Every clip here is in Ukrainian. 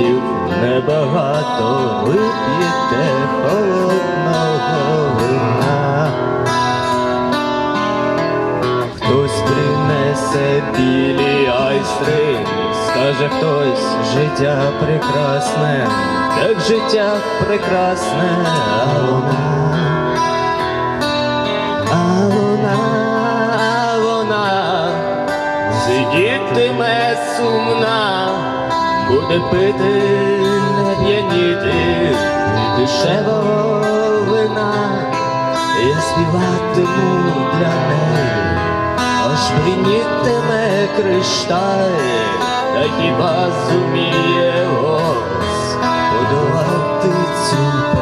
твоїх небагато вип'єте холодного вина. Хтось принесе білі айстри, скаже хтось життя прекрасне, так життя прекрасне, а вона, а вона, вона сидітиме сумна, буде пити, не п'яніти, дешевого вина, я співатиму для неї аж бринітиме кришталь, та хіба зуміє ось подолати цю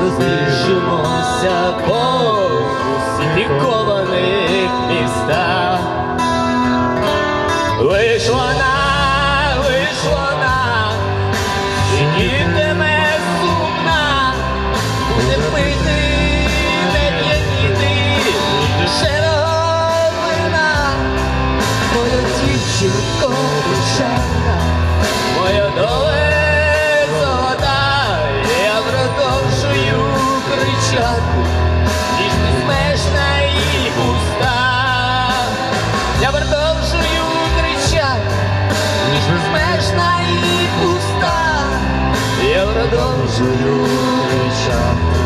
розбіжимося по усіх кованих містах. на вона, those who reach out.